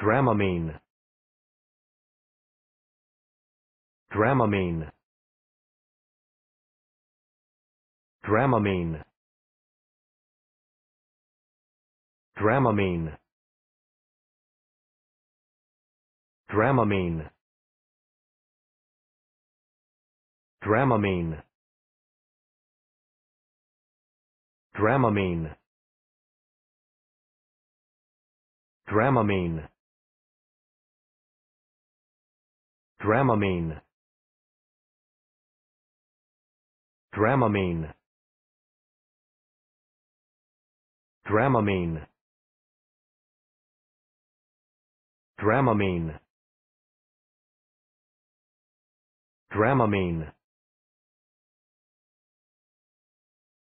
Dramamine. Dramamine. Dramamine. Dramamine. Dramamine. Dramamine. Dramamine. Dramamine. Dramamine. Dramamine. Dramamine. Dramamine. Dramamine.